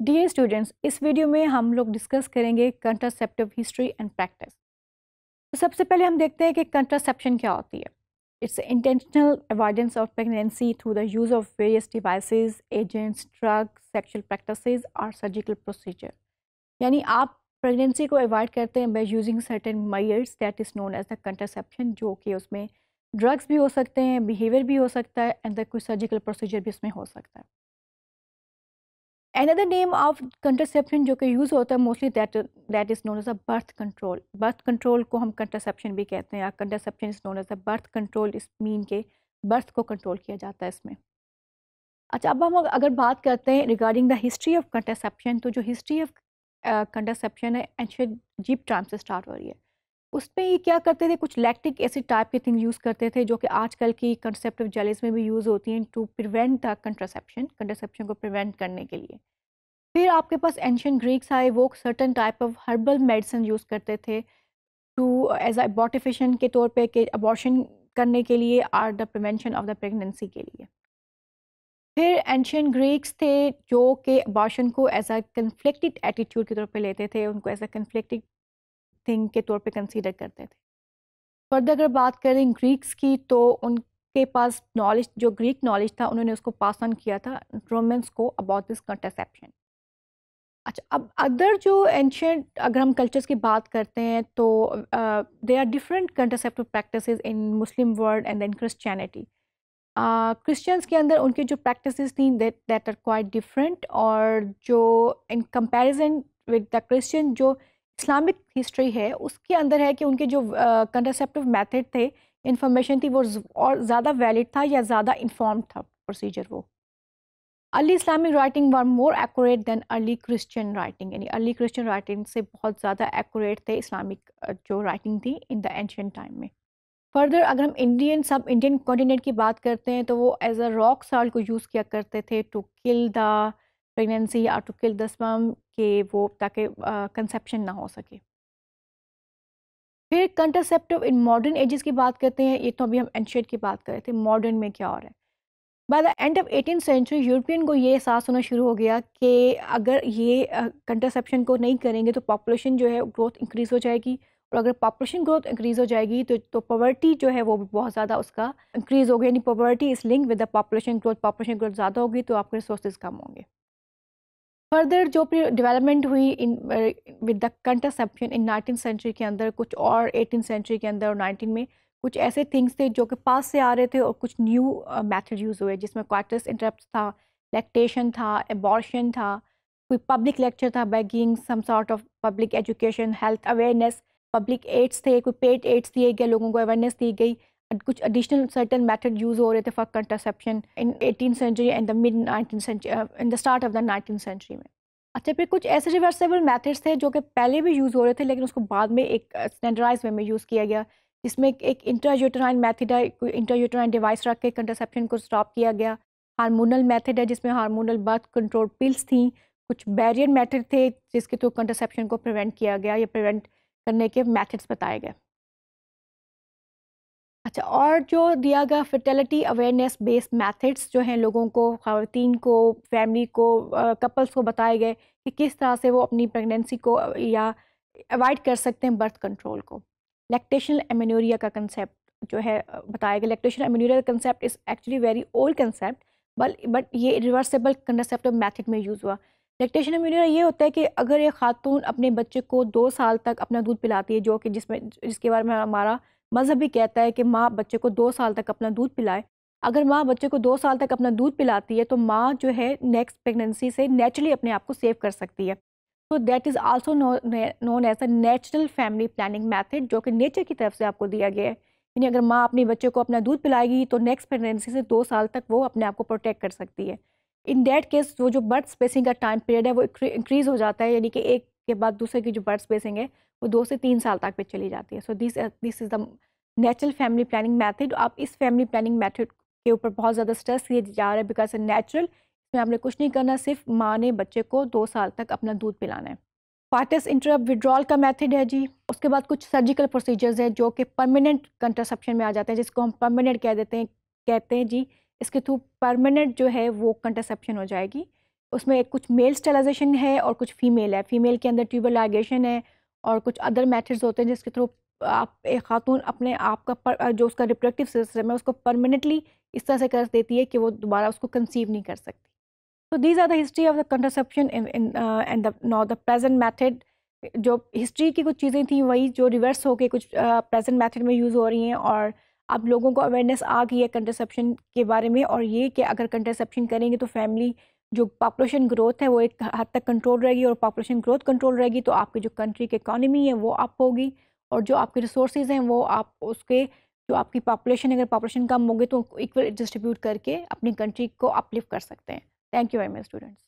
Dear students इस video में हम लोग डिस्कस करेंगे कंट्रासेप्टिव हिस्ट्री एंड प्रैक्टिस तो सबसे पहले हम देखते हैं कि कंट्रासेप्शन क्या होती है। It's intentional avoidance of pregnancy through the use of various devices agents drug sexual practices और सर्जिकल प्रोसीजर यानी आप प्रेगनेंसी को अवॉइड करते हैं by using certain measures that is known as the contraception जो कि उसमें ड्रग्स भी हो सकते हैं बिहेवियर भी हो सकता है एंड कोई सर्जिकल प्रोसीजर भी उसमें हो सकता है। अनदर नेम ऑफ़ कंट्रासेप्शन जो कि यूज़ होता है mostly that that is known as a birth control birth control को हम कंट्रासेप्शन भी कहते हैं या contraception is known as a birth control इस मीन के बर्थ को कंट्रोल किया जाता है इसमें। अच्छा अब हम अगर बात करते हैं regarding the history of contraception तो जो हिस्ट्री ऑफ़ कंट्रासेप्शन है एंशियट जीप टाइम से स्टार्ट हो रही है। उसमें ये क्या करते थे? कुछ लैक्टिक एसिड टाइप के थिंग यूज़ करते थे, जो कि आजकल की कंट्रसेप्टिव जेलिस में भी यूज़ होती हैं to prevent the contraception contraception को प्रिवेंट करने के लिए। फिर आपके पास एंशियन ग्रीक्स आए, वो certain type of herbal medicine use करते थे टू एज अबॉटिफिशन के तौर पे अबॉर्शन करने के लिए or the prevention of the pregnancy के लिए। फिर एंशियन ग्रीक्स थे, जो कि अबॉर्शन को एज अ कन्फ्लिक्टेड एटीट्यूड के तौर पे लेते थे, उनको एज अ कन्फ्लिक्टेड थिंग के तौर पे कंसीडर करते थे। फर्दर अगर बात करें ग्रीक्स की तो उनके पास नॉलेज, जो ग्रीक नॉलेज था, उन्होंने उसको पास ऑन किया था रोमेंस को अबाउट दिस कंट्रासेप्शन। अच्छा अब अदर जो एंशंट अगर हम कल्चर्स की बात करते हैं तो they are different contraceptive practice in Muslim world and then Christianity Christians के अंदर उनकी जो प्रैक्टिस थी दैट आर क्वाइट डिफरेंट और जो in comparison with the Christian जो इस्लामिक हिस्ट्री है, उसके अंदर है कि उनके जो कंट्रासेप्टिव मेथड थे इंफॉर्मेशन थी, वो और ज़्यादा वैलिड था या ज़्यादा इन्फॉर्म था प्रोसीजर वो। Early Islamic writing were more accurate than early Christian writing यानी अर्ली क्रिश्चियन राइटिंग से बहुत ज़्यादा एक्यूरेट थे इस्लामिक जो राइटिंग थी इन द एंशियन टाइम में। फर्दर अगर हम इंडियन सब इंडियन कॉन्टीनेंट की बात करते हैं तो वो एज अ रॉक साल को यूज़ किया करते थे टू किल द प्रेगनेंसी या टू किल द स्पर्म के वो ताकि कंसेप्शन ना हो सके। फिर कंट्रासेप्टिव इन मॉडर्न एजेस की बात करते हैं, ये तो अभी हम एंशियट की बात कर रहे थे मॉडर्न में क्या रहा है? By the end of eighteen century European को ये एहसास होना शुरू हो गया कि अगर ये कंट्रासेप्शन को नहीं करेंगे तो पॉपुलेशन जो है ग्रोथ इंक्रीज़ हो जाएगी और अगर पॉपुलेशन ग्रोथ इंक्रीज़ हो जाएगी तो तो पॉवर्टी जो है वो भी बहुत ज़्यादा उसका इंक्रीज़ हो गया। यानी poverty is link with the population growth population growth ज़्यादा होगी तो आपके रिसोर्सेज कम होंगे। फर्दर जो डेवलपमेंट हुई in with the contraception in nineteen century के अंदर, कुछ और एटीन सेंचुरी के अंदर और नाइनटीन में, कुछ ऐसे थिंग्स थे जो कि पास से आ रहे थे और कुछ न्यू मेथड यूज़ हुए, जिसमें क्वार्टर्स इंटरप्ट था लैक्टेशन था एबॉर्शन था, कोई पब्लिक लेक्चर था bagging some sort of public education health awareness public aids थे, कोई पेड एड्स दिए गए, लोगों को अवेयरनेस दी गई कुछ एडिशनल सर्टन मेथड यूज़ हो रहे थे for contraception in eighteen century and the mid nineteen century in the start of the nineteen century में। अच्छा फिर कुछ ऐसे रिवर्सेबल मेथड्स थे जो कि पहले भी यूज़ हो रहे थे, लेकिन उसको बाद में एक स्टैंडर्डाइज वे में यूज़ किया गया, जिसमें एक इंटरयूटराइन मेथड है इंटरयूटराइन डिवाइस रख के कंट्रासेप्शन को स्टॉप किया गया। हार्मोनल मेथड है, जिसमें हार्मोनल बर्थ कंट्रोल पिल्स थी। कुछ बैरियर मेथड थे, जिसके थ्रू कंट्रासेप्शन को प्रिवेंट किया गया या प्रिवेंट करने के मेथड्स बताए गए। अच्छा और जो दिया गया फर्टिलिटी अवेयरनेस बेस्ड मेथड्स जो हैं लोगों को ख़वान को फैमिली को कपल्स को बताए गए कि किस तरह से वो अपनी प्रेगनेंसी को या अवॉइड कर सकते हैं बर्थ कंट्रोल को। लैक्टेशनल एमिनोरिया का कंसेप्ट जो है बताया गया। लैक्टेशन एमिनोरिया का concept is actually very old concept बल बट ये रिवर्सेबल कंसेप्ट मैथड में यूज़ हुआ। लैक्टेशन एमिनोरिया ये होता है कि अगर एक खातून अपने बच्चे को दो साल तक अपना दूध पिलाती है, जो कि जिसमें, जिसके बारे में हमारा मज़हब भी कहता है कि माँ बच्चे को दो साल तक अपना दूध पिलाए। अगर माँ बच्चे को दो साल तक अपना दूध पिलाती है तो माँ जो है नेक्स्ट प्रेगनेंसी से नेचुरली अपने आप को सेव कर सकती है। तो that is also known as a natural family planning method जो कि नेचर की तरफ़ से आपको दिया गया है। यानी अगर माँ अपने बच्चे को अपना दूध पिलाएगी तो नेक्स्ट प्रेगनेंसी से दो साल तक वो अपने आप को प्रोटेक्ट कर सकती है। इन दैट केस वो जो बर्थ स्पेसिंग का टाइम पीरियड है, वो इंक्रीज़ हो जाता है। यानी कि एक के बाद दूसरे की जो बर्थ स्पेसिंग है वो दो से तीन साल तक पे चली जाती है। So this this is the natural family planning method आप इस फैमिली प्लानिंग मेथड के ऊपर बहुत ज़्यादा स्ट्रेस दिया जा रहा है बिकॉज़ नेचुरल इसमें आपने कुछ नहीं करना, सिर्फ़ माँ ने बच्चे को दो साल तक अपना दूध पिलाना है। पार्टस इंटरप विड्रॉल का मेथड है जी। उसके बाद कुछ सर्जिकल प्रोसीजर्स है जो कि परमानेंट कंट्रासेप्शन में आ जाते हैं, जिसको हम परमानेंट कह देते हैं, कहते हैं जी। इसके थ्रू परमानेंट जो है वो कंट्रासेप्शन हो जाएगी। उसमें कुछ मेल स्टेलाइजेशन है और कुछ फीमेल है। फीमेल के अंदर ट्यूबल लाइगेशन है और कुछ अदर मेथड्स होते हैं जिसके थ्रू आप एक खातून अपने आप का पर, जो उसका रिप्रोडक्टिव सिस्टम है उसको परमानेंटली इस तरह से कर देती है कि वो दोबारा उसको कंसीव नहीं कर सकती। तो these are the history of the contraception and the no the present method जो हिस्ट्री की कुछ चीज़ें थी वही जो रिवर्स होके कुछ प्रेजेंट uh, मैथड में यूज़ हो रही हैं और अब लोगों को अवेयरनेस आ गई है कंट्रासेप्शन के बारे में और ये कि अगर कंट्रासेप्शन करेंगे तो फैमिली जो पॉपुलेशन ग्रोथ है, वो एक हद तक कंट्रोल रहेगी और पॉपुलेशन ग्रोथ कंट्रोल रहेगी तो आपकी जो कंट्री की इकॉनमी है, वो अप होगी और जो आपके रिसोर्स हैं, वो आप उसके, जो आपकी पॉपुलेशन अगर पॉपुलेशन कम होगी तो इक्वल डिस्ट्रीब्यूट करके अपनी कंट्री को अपलिफ्ट कर सकते हैं। Thank you very much students